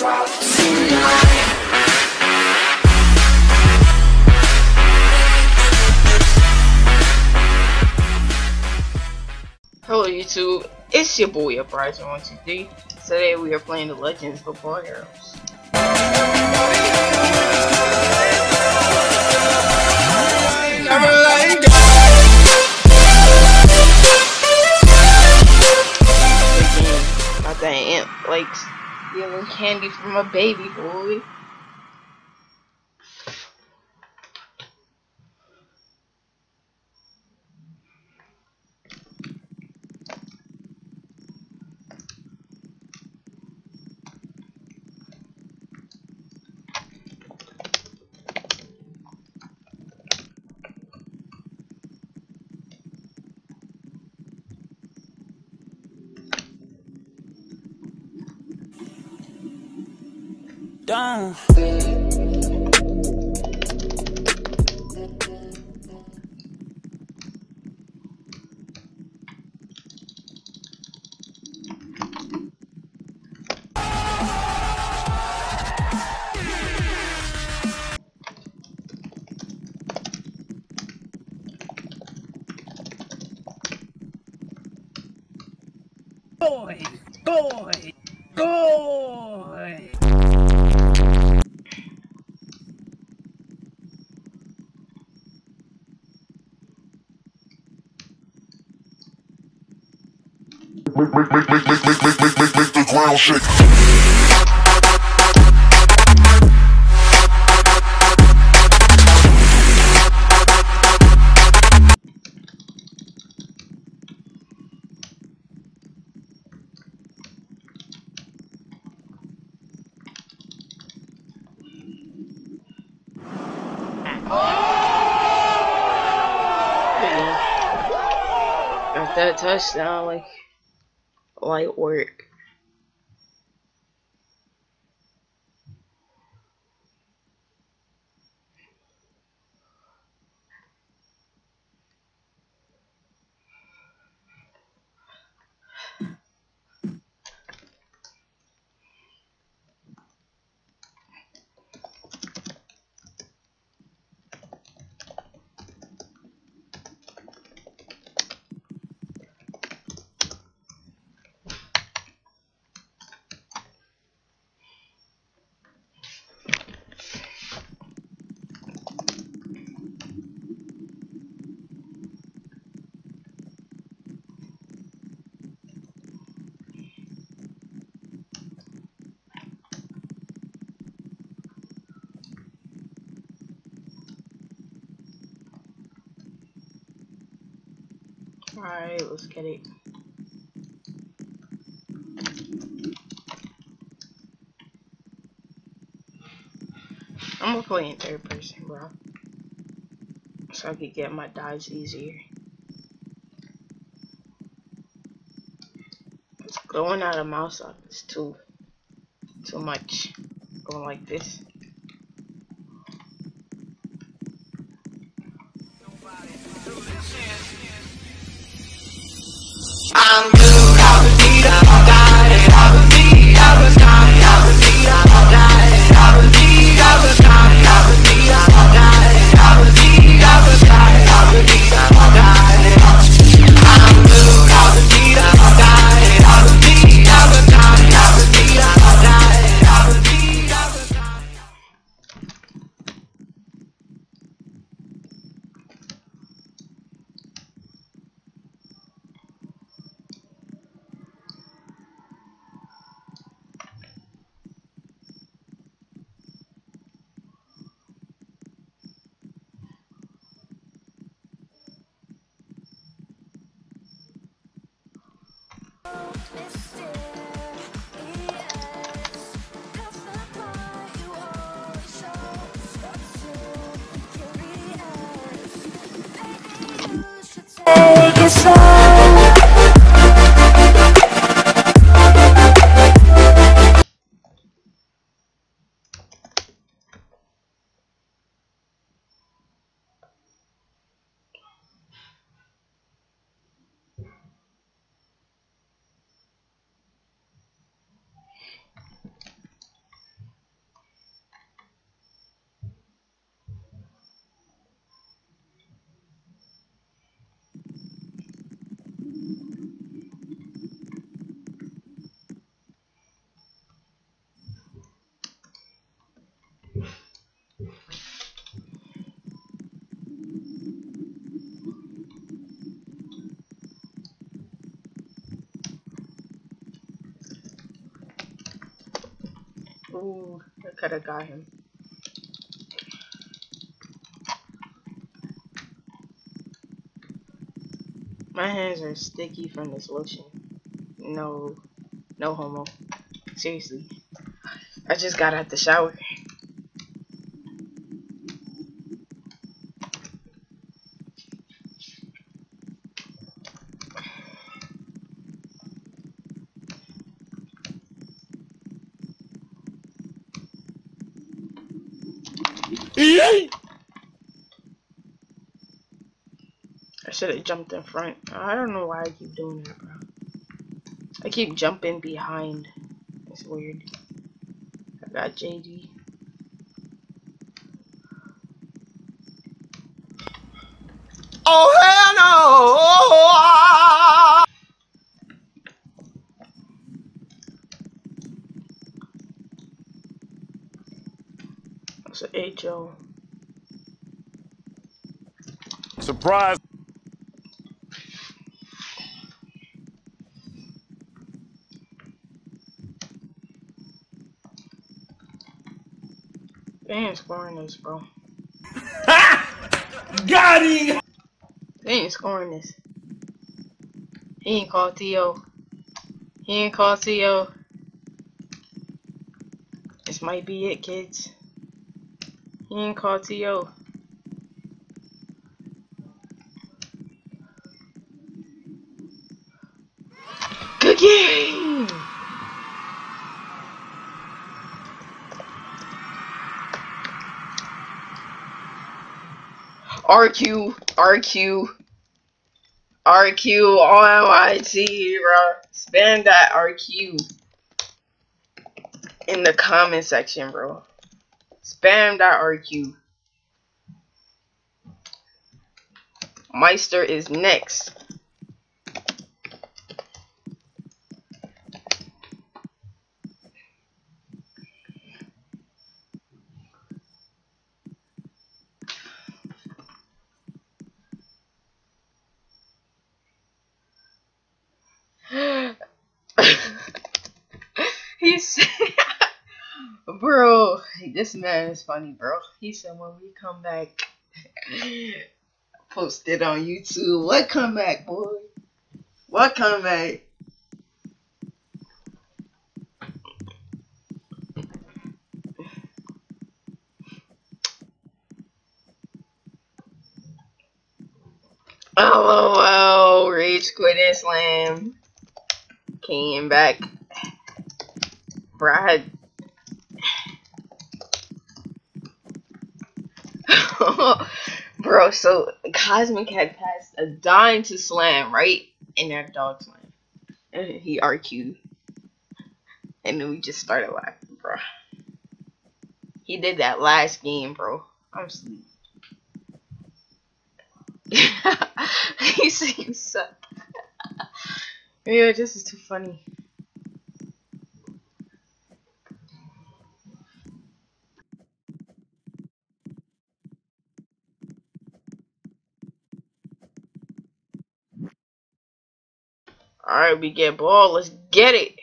Hello YouTube, it's your boy Upriser123. Today we are playing the Legends Football Heroes. Stealing candy from a baby boy. Done. make, make, make, make, make, make, make, make the ground shake. that touchdown, like light work. Alright, let's get it. I'm gonna play in third person, bro. So I could get my dives easier. It's going out of mouse up too too much. Going like this. I'm good, it's all Ooh, I could have got him. My hands are sticky from this lotion. No, no homo. Seriously. I just got out of the shower. I should have jumped in front. I don't know why I keep doing that, bro. I keep jumping behind. It's weird. I got JD. Oh hell no! That's an HO. Surprise. They ain't scoring this, bro. Got him! They ain't scoring this. He ain't called T.O. He ain't called T.O. This might be it, kids. He ain't called T.O. Good game! RQ, RQ, RQ, RYT, bro. Spam that RQ in the comment section, bro. Spam that RQ. Meister is next. He's bro. This man is funny, bro. He said when we come back, post it on YouTube. What comeback, boy? What comeback? Oh, wow, Rage Quit and Slam came back. Brad. So Cosmic had passed a dime to Slam, right? And that dog slam. And he RQ'd. And then we just started laughing, bro. He did that last game, bro. I'm sleep. he you suck. yeah, this is too funny. Alright, we get ball. Let's get it.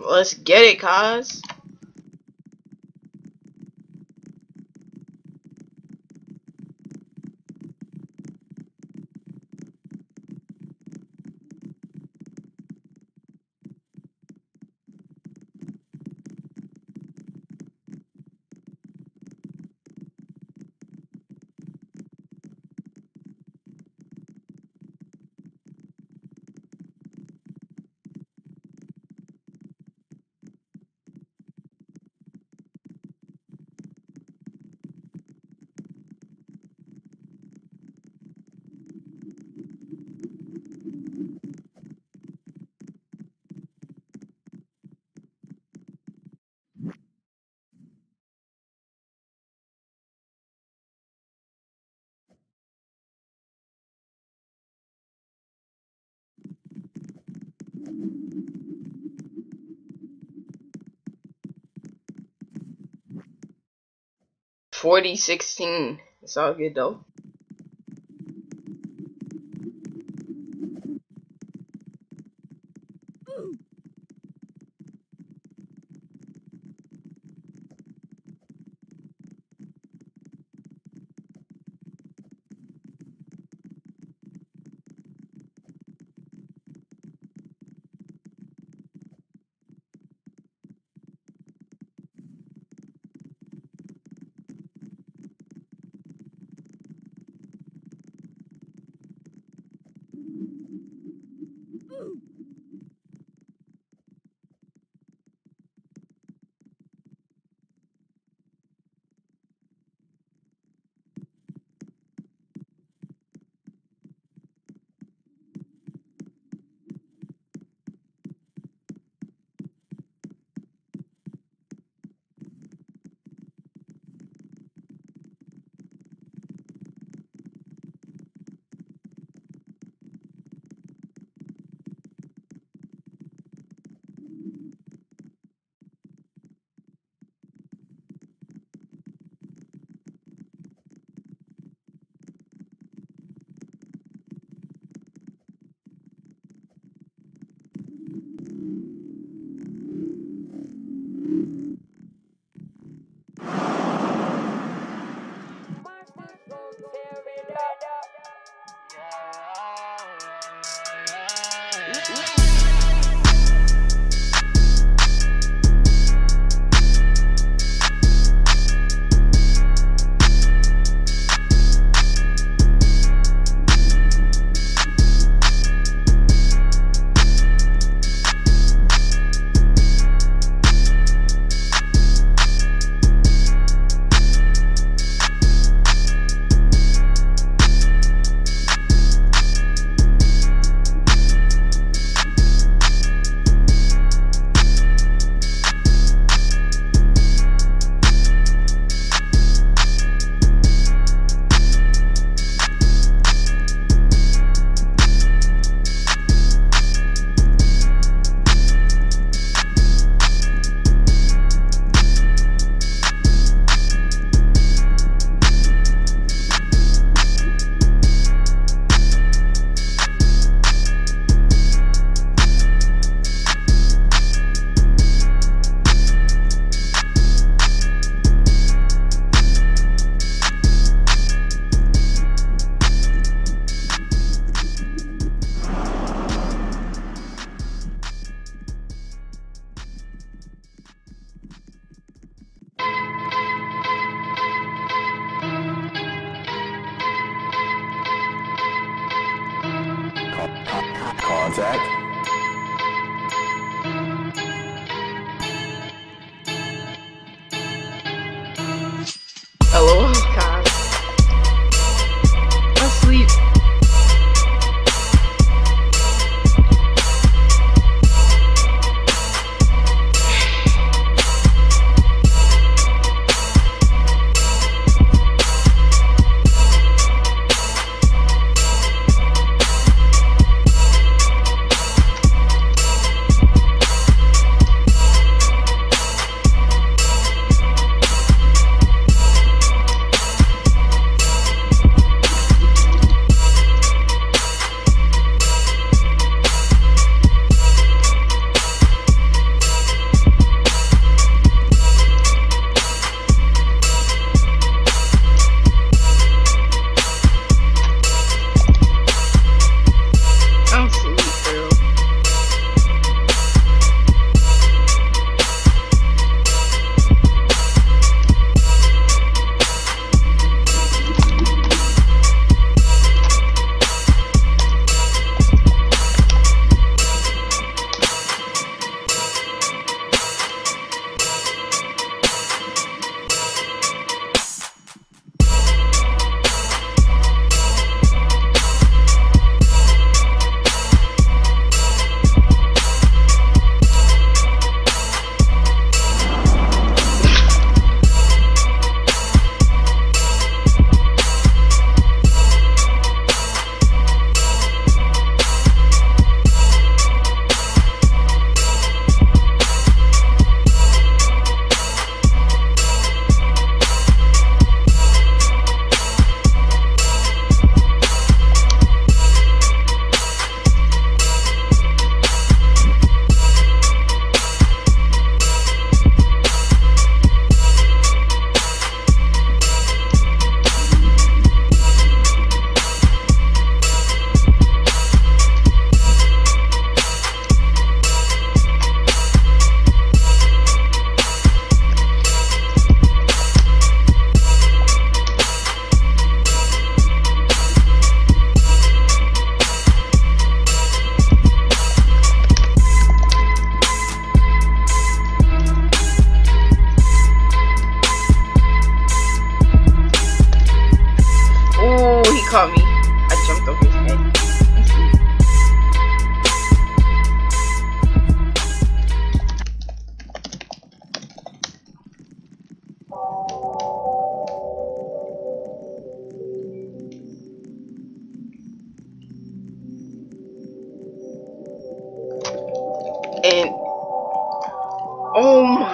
Let's get it, cuz. Forty sixteen. It's all good though. Contact.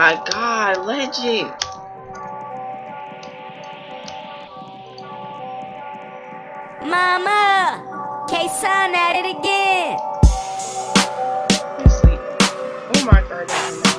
my god, legend! Mama! K-Sun at it again! Seriously. Oh my god.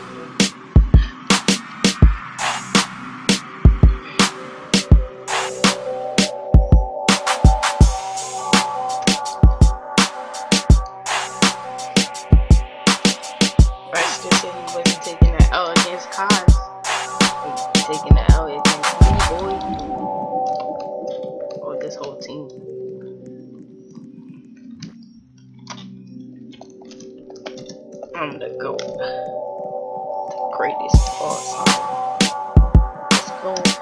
Então.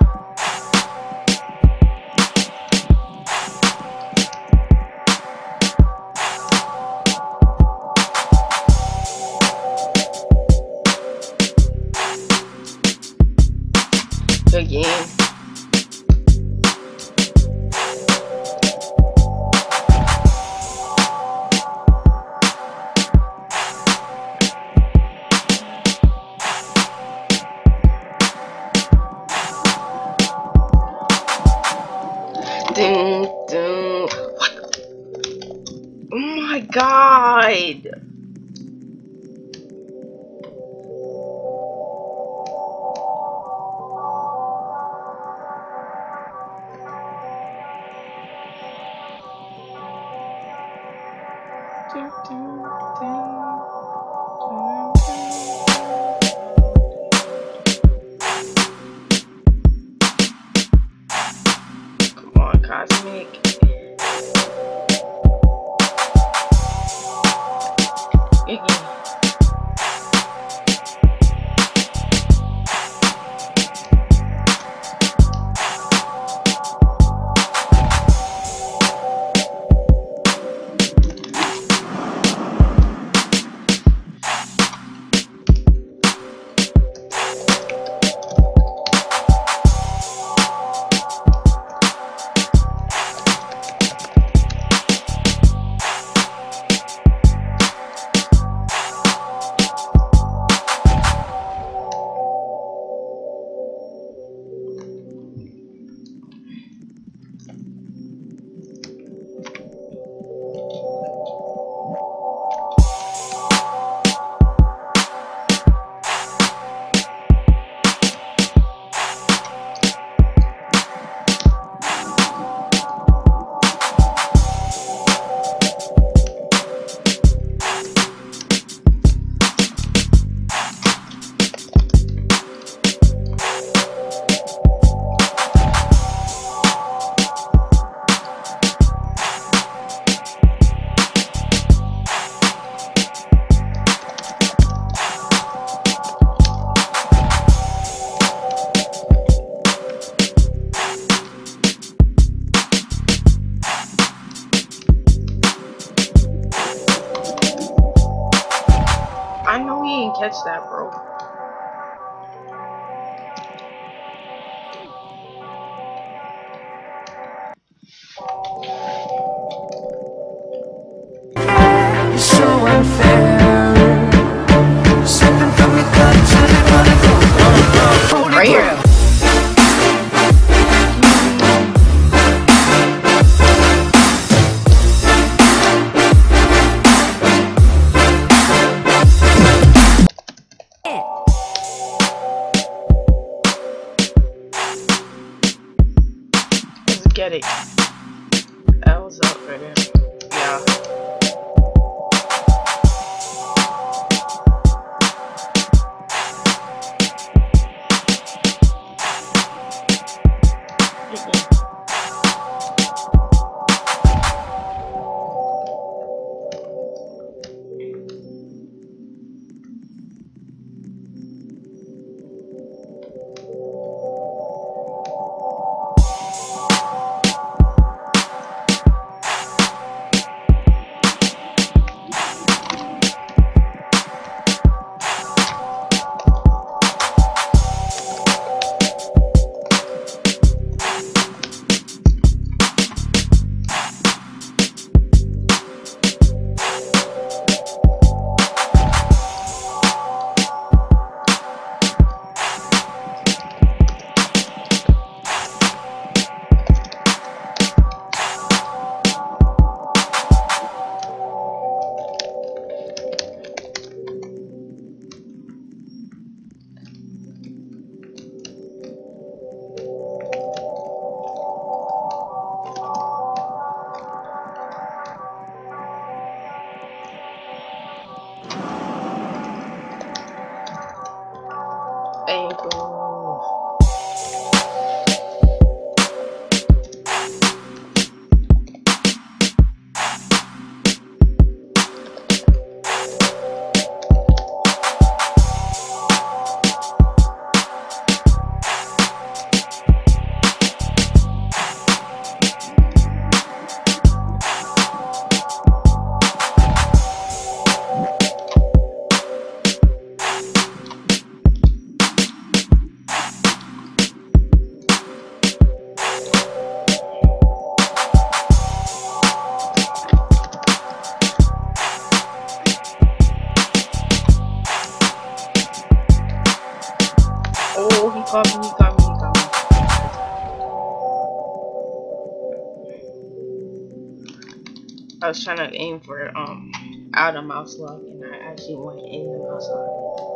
I was trying to aim for um out of mouse lock and I actually went in the mouse lock.